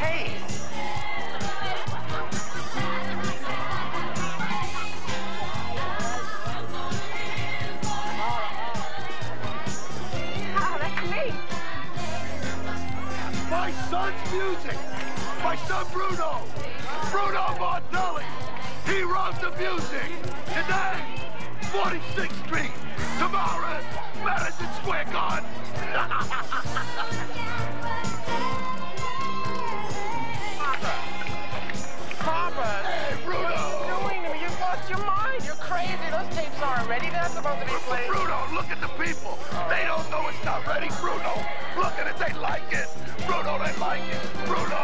case. That's me. My son's music. My son Bruno. Bruno Martelli. He wrote the music. Today, 46th Street. Tomorrow, Madison Square Garden. Lost your mind. You're crazy. Those tapes aren't ready. They're not supposed to be played. Bruno, look at the people. They don't know it's not ready, Bruno. Look at it, they like it. Bruno, they like it. Bruno!